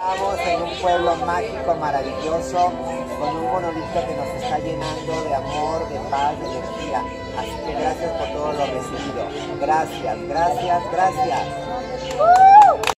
Estamos en un pueblo mágico, maravilloso, con un monolito que nos está llenando de amor, de paz, de energía. Así que gracias por todo lo recibido. Gracias, gracias, gracias.